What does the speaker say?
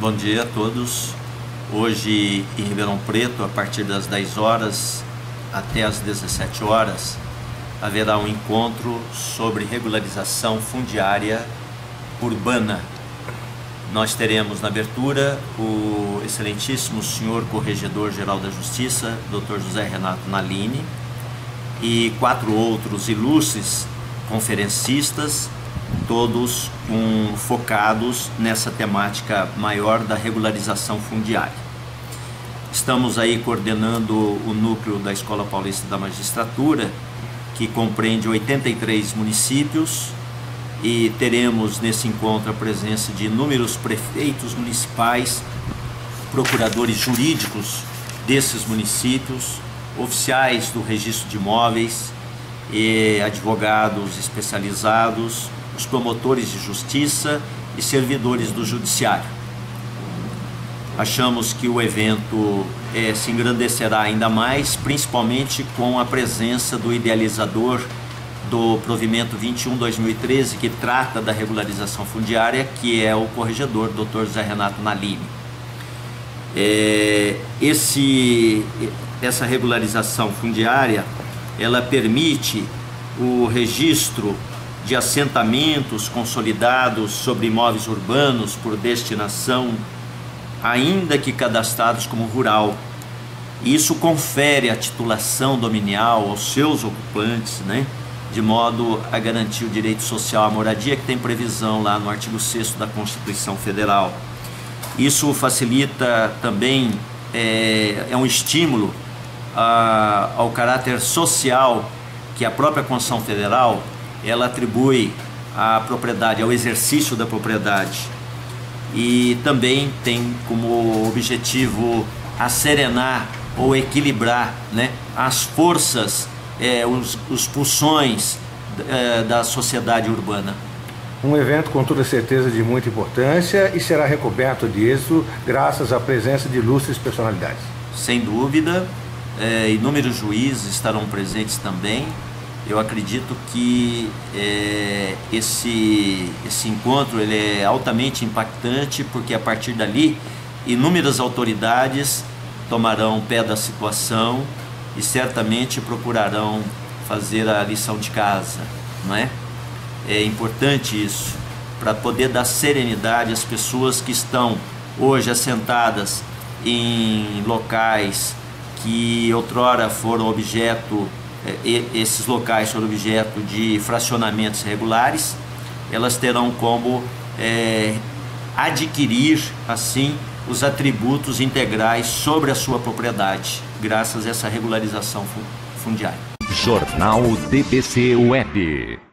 Bom dia a todos. Hoje em Ribeirão Preto, a partir das 10 horas até as 17 horas, haverá um encontro sobre regularização fundiária urbana. Nós teremos na abertura o excelentíssimo senhor Corregedor-Geral da Justiça, Dr. José Renato Nalini, e quatro outros ilustres conferencistas todos um, focados nessa temática maior da regularização fundiária. Estamos aí coordenando o núcleo da Escola Paulista da Magistratura, que compreende 83 municípios, e teremos nesse encontro a presença de inúmeros prefeitos municipais, procuradores jurídicos desses municípios, oficiais do registro de imóveis, e advogados especializados, os promotores de justiça e servidores do judiciário. Achamos que o evento é, se engrandecerá ainda mais, principalmente com a presença do idealizador do provimento 21-2013, que trata da regularização fundiária, que é o corregedor Dr. José Renato Nalini. É, esse, essa regularização fundiária, ela permite o registro de assentamentos consolidados sobre imóveis urbanos por destinação, ainda que cadastrados como rural. Isso confere a titulação dominial aos seus ocupantes, né? de modo a garantir o direito social à moradia que tem previsão lá no artigo 6 da Constituição Federal. Isso facilita também, é, é um estímulo a, ao caráter social que a própria Constituição Federal ela atribui a propriedade, ao exercício da propriedade. E também tem como objetivo serenar ou equilibrar né, as forças, é, os, os pulsões é, da sociedade urbana. Um evento com toda certeza de muita importância e será recoberto disso graças à presença de ilustres personalidades. Sem dúvida, é, inúmeros juízes estarão presentes também, eu acredito que é, esse, esse encontro ele é altamente impactante porque a partir dali inúmeras autoridades tomarão pé da situação e certamente procurarão fazer a lição de casa, não é? É importante isso para poder dar serenidade às pessoas que estão hoje assentadas em locais que outrora foram objeto esses locais foram objeto de fracionamentos regulares, elas terão como é, adquirir assim os atributos integrais sobre a sua propriedade, graças a essa regularização fundiária. Jornal DBC Web.